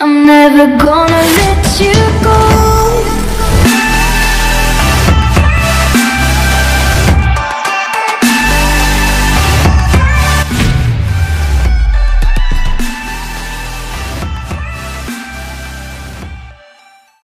I'm never gonna